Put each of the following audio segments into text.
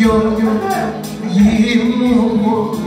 영영 이모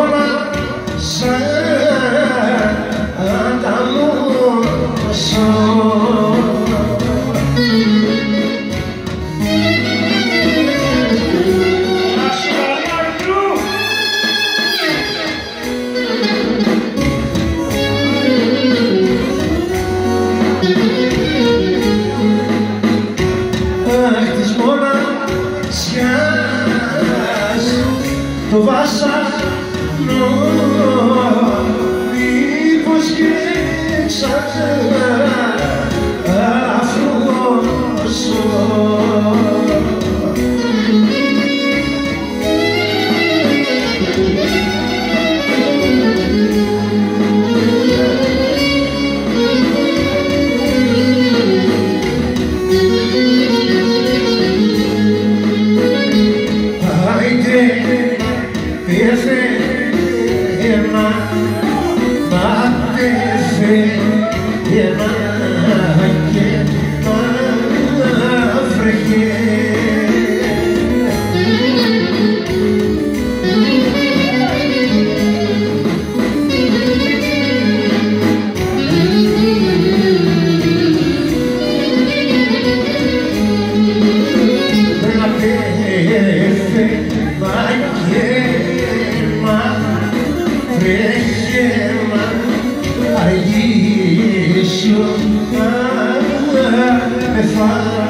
θα έρθω να σαν τα Αχ Thank.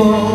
amor.